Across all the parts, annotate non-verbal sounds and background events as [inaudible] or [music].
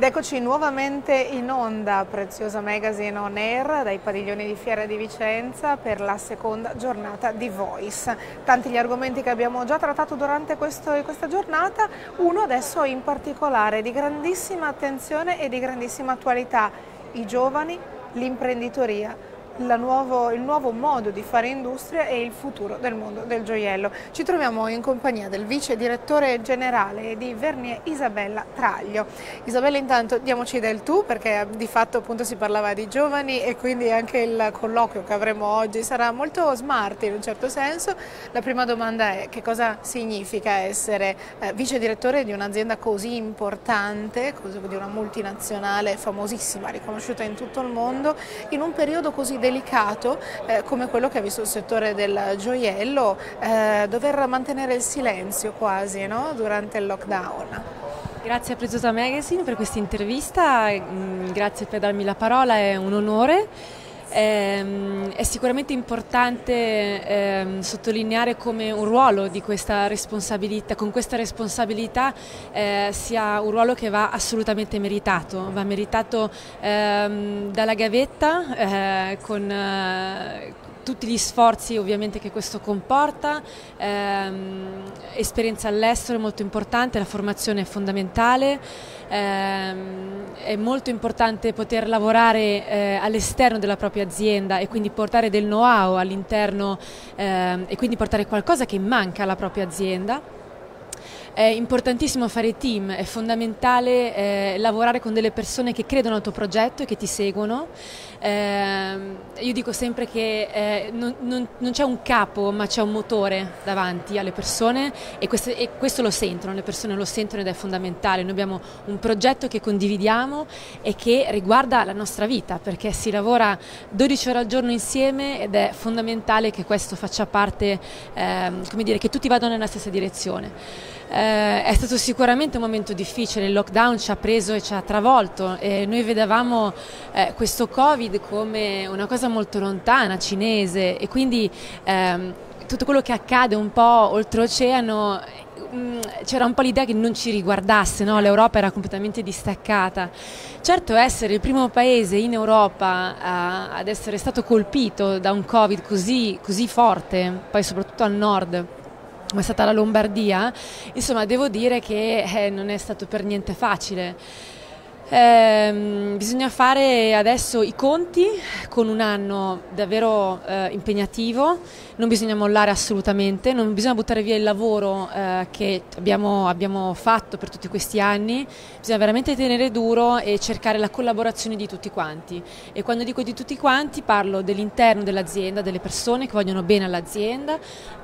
eccoci nuovamente in onda, Preziosa Magazine On Air, dai padiglioni di Fiera di Vicenza per la seconda giornata di Voice. Tanti gli argomenti che abbiamo già trattato durante questo, questa giornata, uno adesso in particolare di grandissima attenzione e di grandissima attualità, i giovani, l'imprenditoria nuovo, il nuovo modo di fare industria e il futuro del mondo del gioiello. Ci troviamo in compagnia del vice direttore generale di Vernier Isabella Traglio. Isabella intanto diamoci del tu perché di fatto appunto si parlava di giovani e quindi anche il colloquio che avremo oggi sarà molto smart in un certo senso. La prima domanda è che cosa significa essere eh, vice direttore di un'azienda così importante, di una multinazionale famosissima, riconosciuta in tutto il mondo, in un periodo così delicato eh, come quello che ha visto il settore del gioiello, eh, dover mantenere il silenzio quasi no? durante il lockdown. Grazie a Preziosa Magazine per questa intervista, mm, grazie per darmi la parola, è un onore. Ehm, è sicuramente importante ehm, sottolineare come un ruolo di questa responsabilità, con questa responsabilità eh, sia un ruolo che va assolutamente meritato, va meritato ehm, dalla gavetta eh, con, eh, tutti gli sforzi ovviamente che questo comporta, ehm, esperienza all'estero è molto importante, la formazione è fondamentale, ehm, è molto importante poter lavorare eh, all'esterno della propria azienda e quindi portare del know-how all'interno ehm, e quindi portare qualcosa che manca alla propria azienda. È importantissimo fare team, è fondamentale eh, lavorare con delle persone che credono al tuo progetto e che ti seguono. Eh, io dico sempre che eh, non, non, non c'è un capo ma c'è un motore davanti alle persone e, queste, e, questo lo sentono, le persone lo sentono ed è fondamentale. Noi abbiamo un progetto che condividiamo e che riguarda la nostra vita perché si lavora 12 ore al giorno insieme ed è fondamentale che questo faccia parte, ehm, come dire, che tutti vadano nella stessa direzione. Eh, è stato sicuramente un momento difficile, il lockdown ci ha preso e ci ha travolto e noi vedevamo eh, questo Covid come una cosa molto lontana, cinese e quindi ehm, tutto quello che accade un po' oltreoceano mm, c'era un po' l'idea che non ci riguardasse, no? l'Europa era completamente distaccata. Certo essere il primo paese in Europa a, ad essere stato colpito da un Covid così, così forte, poi soprattutto al nord, come è stata la Lombardia, insomma devo dire che eh, non è stato per niente facile. Eh, bisogna fare adesso i conti con un anno davvero eh, impegnativo, non bisogna mollare assolutamente, non bisogna buttare via il lavoro eh, che abbiamo, abbiamo, fatto per tutti questi anni, bisogna veramente tenere duro e cercare la collaborazione di tutti quanti. E quando dico di tutti quanti parlo dell'interno dell'azienda, delle persone che vogliono bene all'azienda,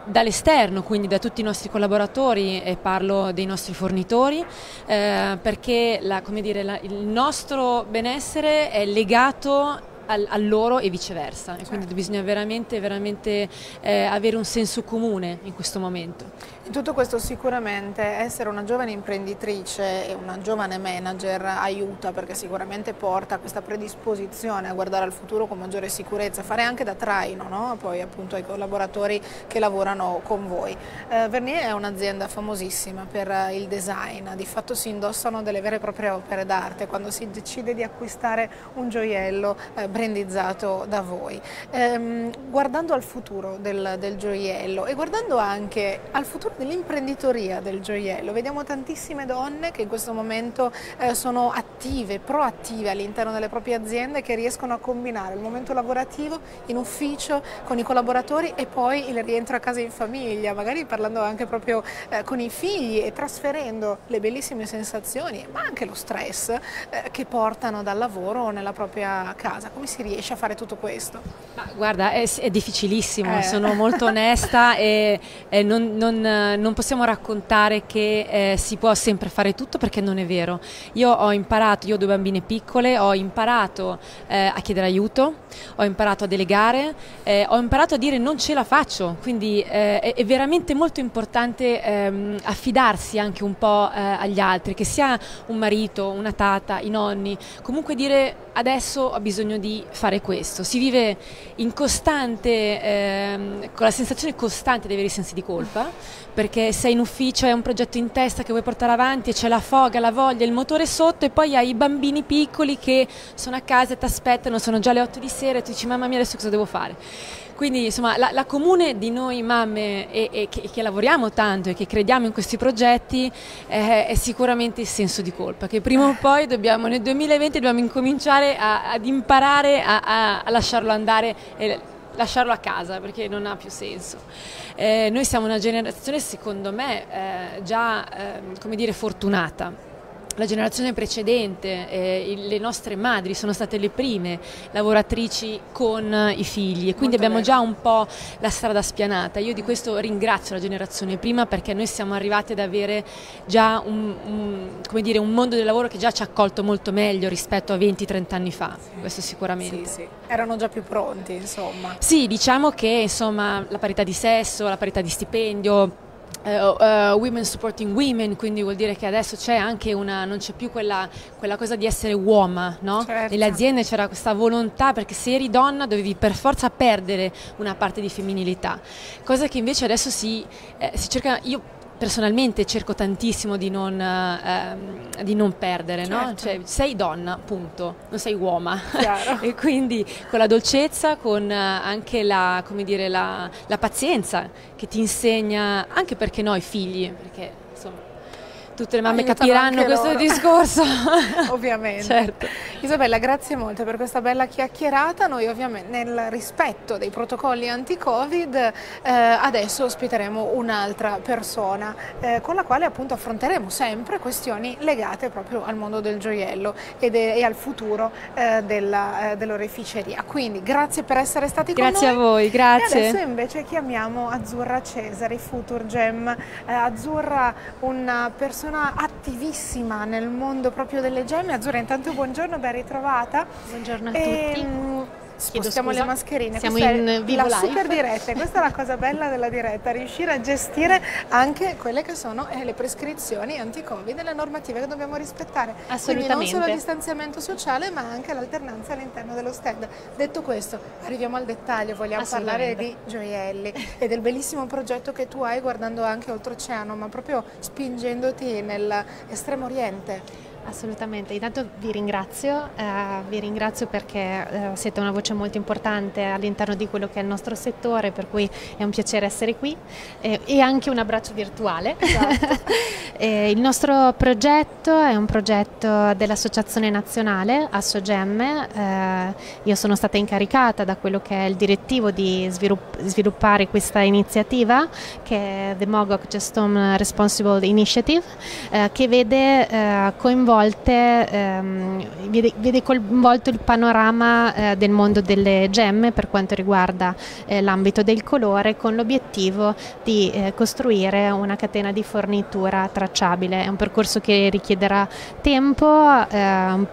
dall'esterno, quindi da tutti i nostri collaboratori e parlo dei nostri fornitori, eh, perché la, dire, la, il nostro benessere è legato al, a loro e viceversa. E quindi certo. bisogna veramente, veramente eh, avere un senso comune in questo momento. In tutto questo sicuramente essere una giovane imprenditrice e una giovane manager aiuta perché sicuramente porta questa predisposizione a guardare al futuro con maggiore sicurezza, fare anche da traino no? poi appunto ai collaboratori che lavorano con voi. Eh, Vernier è un'azienda famosissima per il design, di fatto si indossano delle vere e proprie opere d'arte quando si decide di acquistare un gioiello eh, brandizzato da voi. Ehm, guardando al futuro del, del gioiello e guardando anche al futuro dell'imprenditoria del gioiello, vediamo tantissime donne che in questo momento eh, sono attive, proattive all'interno delle proprie aziende che riescono a combinare il momento lavorativo in ufficio con i collaboratori e poi il rientro a casa in famiglia, magari parlando anche proprio eh, con i figli e trasferendo le bellissime sensazioni ma anche lo stress eh, che portano dal lavoro nella propria casa. Come si riesce a fare tutto questo? Ma guarda, è, è difficilissimo, eh. sono molto onesta [laughs] e, e non, non, non, possiamo raccontare che eh, si può sempre fare tutto perché non è vero. Io ho imparato, io ho due bambine piccole, ho imparato eh, a chiedere aiuto, ho imparato a delegare, eh, ho imparato a dire non ce la faccio, quindi eh, è, è, veramente molto importante ehm, affidarsi anche un po' eh, agli altri, che sia un marito, una tata, i nonni, comunque dire adesso ho bisogno di fare questo. Si vive in costante, ehm, con la sensazione costante di avere i sensi di colpa, perché sei in ufficio, hai un progetto in testa che vuoi portare avanti e c'è la foga, la voglia, il motore sotto e poi hai i bambini piccoli che sono a casa e ti aspettano, sono già le 8 di sera e tu dici mamma mia adesso cosa devo fare? Quindi insomma la, la comune di noi mamme e, e che, che, lavoriamo tanto e che crediamo in questi progetti eh, è sicuramente il senso di colpa, che prima o poi dobbiamo, nel 2020 dobbiamo incominciare a, ad imparare a, a, a lasciarlo andare e lasciarlo a casa perché non ha più senso. Eh, noi siamo una generazione secondo me eh, già eh, come dire fortunata la generazione precedente, eh, le nostre madri sono state le prime lavoratrici con i figli e quindi Molto abbiamo bene. già un po' la strada spianata. Io di questo ringrazio la generazione prima perché noi siamo arrivati ad avere già un, un, dire, un mondo del lavoro che già ci ha accolto molto meglio rispetto a 20-30 anni fa, sì. questo sicuramente. Sì, sì. Erano già più pronti, insomma. Sì, diciamo che insomma, la parità di sesso, la parità di stipendio, Uh, uh, women supporting women, quindi vuol dire che adesso c'è anche una, non c'è più quella, quella cosa di essere uomo, no? Certo. Nelle aziende c'era questa volontà perché se eri donna dovevi per forza perdere una parte di femminilità, cosa che invece adesso si, eh, si cerca, io personalmente cerco tantissimo di non, ehm, di non perdere, certo. no? cioè, sei donna, punto, non sei uomo. [laughs] e quindi con la dolcezza, con anche la, dire, la, la pazienza che ti insegna, anche perché noi figli, perché insomma tutte le mamme capiranno questo loro. discorso. [laughs] ovviamente. [laughs] Certo. Isabella, grazie molte per questa bella chiacchierata. Noi ovviamente nel rispetto dei protocolli anti-Covid eh, adesso ospiteremo un'altra persona eh, con la quale appunto affronteremo sempre questioni legate proprio al mondo del gioiello ed, e al futuro eh, eh, dell'oreficeria. Quindi grazie per essere stati grazie con noi. Grazie a voi, grazie. E adesso invece chiamiamo Azzurra Cesari, Future Gem. Eh, Azzurra, una persona persona attivissima nel mondo proprio delle gemme. Azzurra, intanto buongiorno, ben ritrovata. Buongiorno a e, tutti. Ehm, spostiamo le mascherine. Siamo questa in vivo la super diretta, questa è la cosa bella della diretta, riuscire a gestire anche quelle che sono eh, le prescrizioni anti-Covid e le normative che dobbiamo rispettare. Assolutamente. Quindi non solo il distanziamento sociale, ma anche l'alternanza all'interno dello stand. Detto questo, arriviamo al dettaglio, vogliamo parlare di gioielli e del bellissimo progetto che tu hai guardando anche oltreoceano, ma proprio spingendoti nell'estremo oriente. Assolutamente, intanto vi ringrazio, eh, vi ringrazio perché eh, siete una voce molto importante all'interno di quello che è il nostro settore, per cui è un piacere essere qui eh, e anche un abbraccio virtuale. Esatto. [laughs] il nostro progetto è un progetto dell'Associazione Nazionale Assogemme, eh, io sono stata incaricata da quello che è il direttivo di svilupp sviluppare questa iniziativa che è The Mogok Gestom Responsible Initiative eh, che vede eh, coinvolte, ehm, vede, vede, coinvolto il panorama eh, del mondo delle gemme per quanto riguarda eh, l'ambito del colore con l'obiettivo di eh, costruire una catena di fornitura tracciabile. È un percorso che richiederà tempo ehm,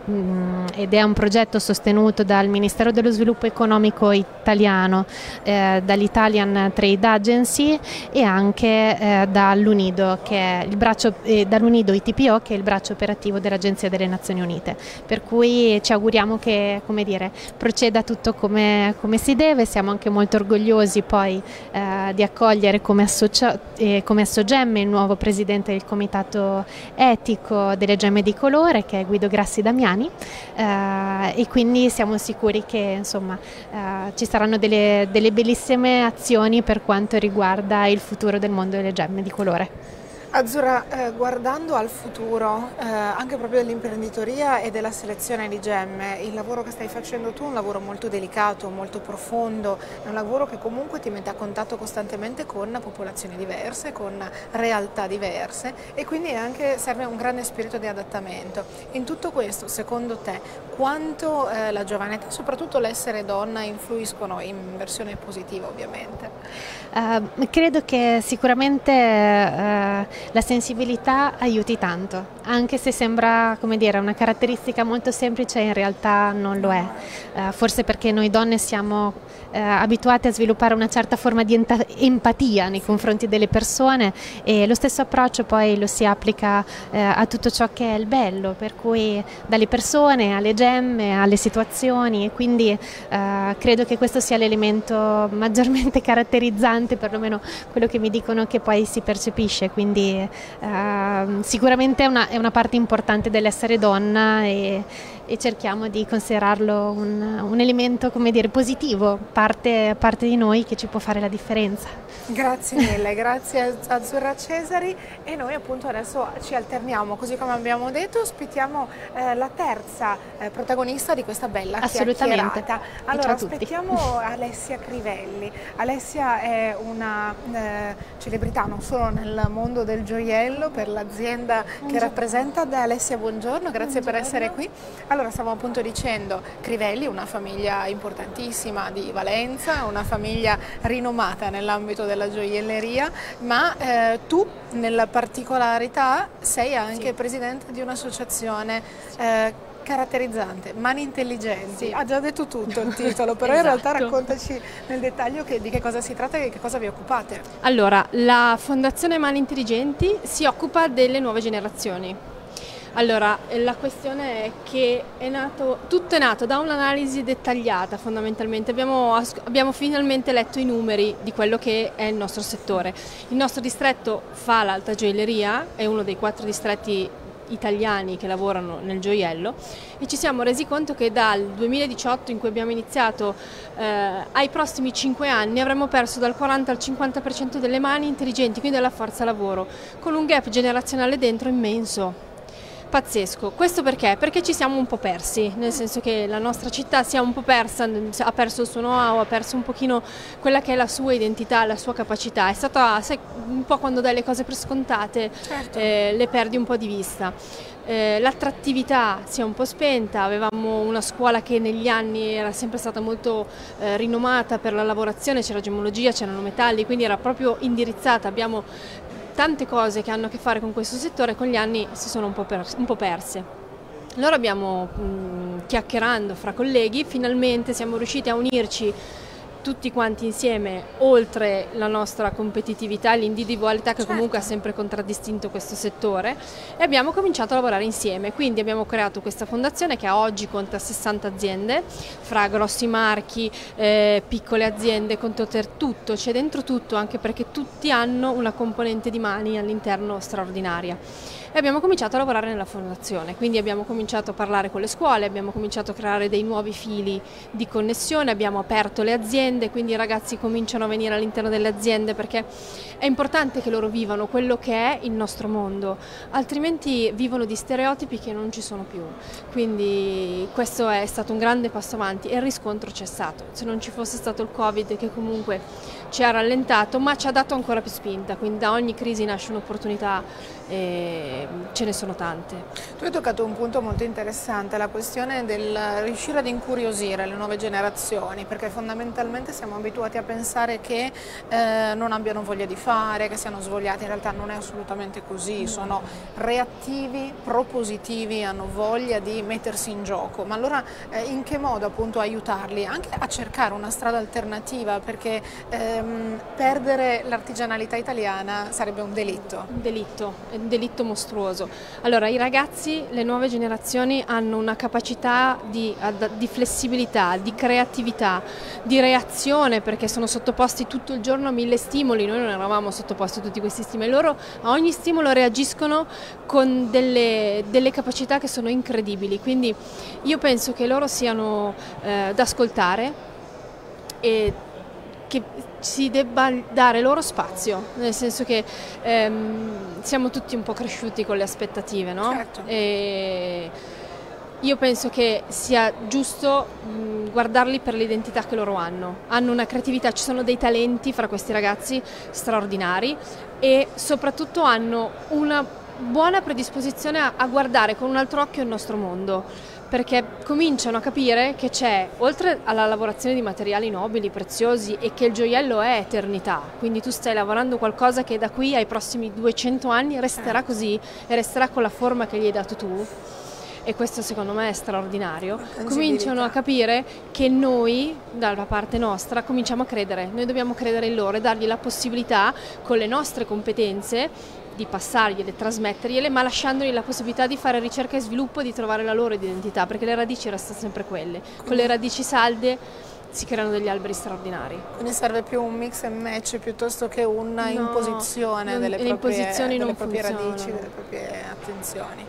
ed è un progetto sostenuto dal Ministero dello Sviluppo Economico italiano, eh, dall'Italian Trade Agency e anche eh, dall'Unido, che è il braccio, eh, dall'Unido ITPO che è il braccio operativo del dell'Agenzia delle Nazioni Unite, per cui ci auguriamo che dire, proceda tutto come, come, si deve, siamo anche molto orgogliosi poi eh, di accogliere come, associa- eh, come Assogemme il nuovo presidente del comitato etico delle gemme di colore che è Guido Grassi Damiani. Eh, e quindi siamo sicuri che insomma, eh, ci saranno delle, delle bellissime azioni per quanto riguarda il futuro del mondo delle gemme di colore. Azzurra, eh, guardando al futuro, eh, anche proprio dell'imprenditoria e della selezione di gemme, il lavoro che stai facendo tu è un lavoro molto delicato, molto profondo, è un lavoro che comunque ti mette a contatto costantemente con popolazioni diverse, con realtà diverse e quindi anche serve un grande spirito di adattamento. In tutto questo, secondo te, quanto eh, la giovanetà, soprattutto l'essere donna, influiscono in versione positiva ovviamente? Uh, credo che sicuramente uh, la sensibilità aiuti tanto, anche se sembra dire, una caratteristica molto semplice, in realtà non lo è. Uh, forse perché noi donne siamo eh, abituati a sviluppare una certa forma di empatia nei confronti delle persone e lo stesso approccio poi lo si applica eh, a tutto ciò che è il bello, per cui dalle persone alle gemme, alle situazioni e quindi eh, credo che questo sia l'elemento [laughs] maggiormente caratterizzante, perlomeno quello che mi dicono che poi si percepisce, quindi eh, sicuramente è una, una parte importante dell'essere donna e, e cerchiamo di considerarlo un, un elemento come dire, positivo, parte, parte, di noi che ci può fare la differenza. Grazie mille, grazie a Azzurra Cesari e noi appunto adesso ci alterniamo, così come abbiamo detto ospitiamo eh, la terza eh, protagonista di questa bella Assolutamente. Allora aspettiamo [laughs] Alessia Crivelli. Alessia è una eh, celebrità non solo nel mondo del gioiello per l'azienda che rappresenta. Alessia, buongiorno, grazie buongiorno. per essere qui. Allora, stavo appunto dicendo, Crivelli, una famiglia importantissima di Valenza, una famiglia rinomata nell'ambito della gioielleria, ma eh, tu nella particolarità sei anche sì. presidente di un'associazione eh, caratterizzante, mani intelligenti. Sì. Ha già detto tutto il [laughs] titolo, però esatto. in realtà esatto. raccontaci nel dettaglio che, di che cosa si tratta e di che cosa vi occupate. Allora, la Fondazione Mani Intelligenti si occupa delle nuove generazioni allora, la questione è che è nato, tutto è nato da un'analisi dettagliata fondamentalmente, abbiamo, abbiamo, finalmente letto i numeri di quello che è il nostro settore. Il nostro distretto fa l'alta gioielleria, è uno dei quattro distretti italiani che lavorano nel gioiello e ci siamo resi conto che dal 2018 in cui abbiamo iniziato eh, ai prossimi 5 anni avremmo perso dal 40 al 50% delle mani intelligenti, quindi della forza lavoro, con un gap generazionale dentro immenso pazzesco. Questo perché? Perché ci siamo un po' persi, nel senso che la nostra città si è un po' persa, ha perso il suo know-how, ha perso un pochino quella che è la sua identità, la sua capacità. È stata, sai, un po' quando dai le cose per scontate, certo. eh, le perdi un po' di vista. Eh, l'attrattività si è un po' spenta, avevamo una scuola che negli anni era sempre stata molto eh, rinomata per la lavorazione, c'era gemologia, c'erano metalli, quindi era proprio indirizzata, abbiamo tante cose che hanno a che fare con questo settore con gli anni si sono un po', per, un po perse. Allora abbiamo, mh, chiacchierando fra colleghi, finalmente siamo riusciti a unirci tutti quanti insieme, oltre la nostra competitività e l'individualità che certo. comunque ha sempre contraddistinto questo settore, e abbiamo cominciato a lavorare insieme. Quindi abbiamo creato questa fondazione che oggi conta 60 aziende, fra grossi marchi, eh, piccole aziende, conto tutto, c'è dentro tutto, anche perché tutti hanno una componente di mani all'interno straordinaria e abbiamo cominciato a lavorare nella fondazione, quindi abbiamo cominciato a parlare con le scuole, abbiamo cominciato a creare dei nuovi fili di connessione, abbiamo aperto le aziende, quindi i ragazzi cominciano a venire all'interno delle aziende perché è importante che loro vivano quello che è il nostro mondo, altrimenti vivono di stereotipi che non ci sono più. Quindi questo è stato un grande passo avanti e il riscontro c'è stato. Se non ci fosse stato il Covid che comunque ci ha rallentato, ma ci ha dato ancora più spinta, quindi da ogni crisi nasce un'opportunità e ce ne sono tante. Tu hai toccato un punto molto interessante, la questione del riuscire ad incuriosire le nuove generazioni, perché fondamentalmente siamo abituati a pensare che eh, non abbiano voglia di fare, che siano svogliati, in realtà non è assolutamente così, sono reattivi, propositivi, hanno voglia di mettersi in gioco, ma allora eh, in che modo appunto aiutarli? Anche a cercare una strada alternativa, perché ehm, perdere l'artigianalità italiana sarebbe un delitto. Un delitto, un delitto mostruoso. Allora, i ragazzi, le nuove generazioni hanno una capacità di, di flessibilità, di creatività, di reazione perché sono sottoposti tutto il giorno a mille stimoli, noi non eravamo sottoposti a tutti questi stimoli, loro a ogni stimolo reagiscono con delle, delle capacità che sono incredibili, quindi io penso che loro siano eh, da ascoltare e che si debba dare loro spazio, nel senso che ehm, siamo tutti un po' cresciuti con le aspettative, no? Certo. E io penso che sia giusto mh, guardarli per l'identità che loro hanno. Hanno una creatività, ci sono dei talenti fra questi ragazzi straordinari e soprattutto hanno una buona predisposizione a, a guardare con un altro occhio il nostro mondo perché cominciano a capire che c'è, oltre alla lavorazione di materiali nobili, preziosi e che il gioiello è eternità, quindi tu stai lavorando qualcosa che da qui ai prossimi 200 anni resterà così e resterà con la forma che gli hai dato tu. E questo secondo me è straordinario, cominciano a capire che noi, dalla parte nostra, cominciamo a credere, noi dobbiamo credere in loro e dargli la possibilità con le nostre competenze di passargliele, trasmettergliele, ma lasciandogli la possibilità di fare ricerca e sviluppo e di trovare la loro identità, perché le radici restano sempre quelle. Con le radici salde si creano degli alberi straordinari. Quindi serve più un mix and match piuttosto che una no, imposizione delle proprie, delle proprie radici, delle proprie attenzioni.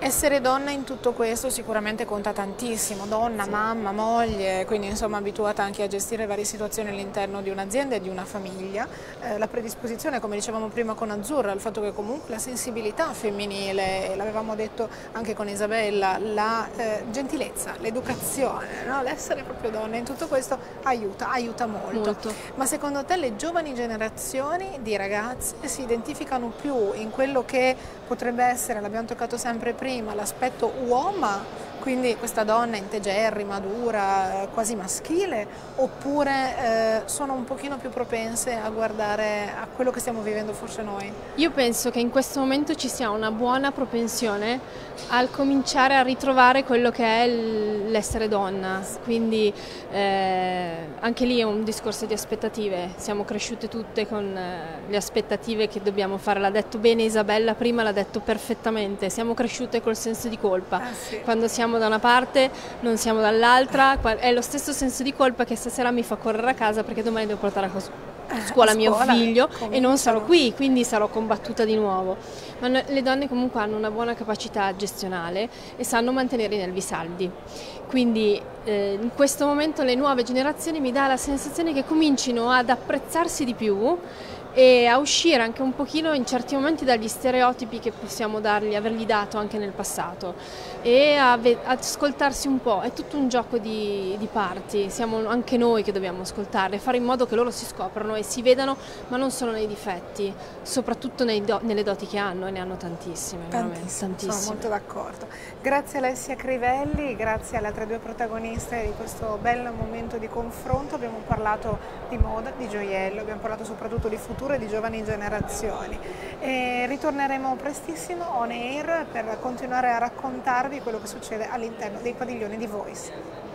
Essere donna in tutto questo sicuramente conta tantissimo, donna, sì. mamma, moglie, quindi insomma abituata anche a gestire varie situazioni all'interno di un'azienda e di una famiglia. Eh, la predisposizione, come dicevamo prima con Azzurra, il fatto che comunque la sensibilità femminile, l'avevamo detto anche con Isabella, la eh, gentilezza, l'educazione, no? l'essere proprio donna in tutto questo aiuta, aiuta molto. molto. Ma secondo te le giovani generazioni di ragazze si identificano più in quello che potrebbe essere, l'abbiamo toccato sempre prima, prima, l'aspetto uomo quindi questa donna integerrima, dura, quasi maschile, oppure eh, sono un pochino più propense a guardare a quello che stiamo vivendo forse noi? Io penso che in questo momento ci sia una buona propensione al cominciare a ritrovare quello che è l'essere donna, quindi eh, anche lì è un discorso di aspettative, siamo cresciute tutte con eh, le aspettative che dobbiamo fare, l'ha detto bene Isabella prima, l'ha detto perfettamente, siamo cresciute col senso di colpa, ah, sì. quando siamo da una parte, non siamo dall'altra, è lo stesso senso di colpa che stasera mi fa correre a casa perché domani devo portare a eh, scuola, a mio figlio e non sarò qui, quindi sarò combattuta di nuovo. Ma le donne comunque hanno una buona capacità gestionale e sanno mantenere i nervi saldi. Quindi eh, in questo momento le nuove generazioni mi dà la sensazione che comincino ad apprezzarsi di più e a uscire anche un pochino in certi momenti dagli stereotipi che possiamo dargli, avergli dato anche nel passato e a ascoltarsi un po', è tutto un gioco di, di parti, siamo anche noi che dobbiamo ascoltarle, fare in modo che loro si scoprano e si vedano ma non solo nei difetti, soprattutto do, nelle doti che hanno e ne hanno tantissime, tantissime, tantissime. Sono molto d'accordo. Grazie Alessia Crivelli, grazie alle altre due protagoniste di questo bel momento di confronto, abbiamo parlato di moda, di gioiello, abbiamo parlato soprattutto di futuro cultura di giovani generazioni. E ritorneremo prestissimo on air per continuare a raccontarvi quello che succede all'interno dei padiglioni di Voice.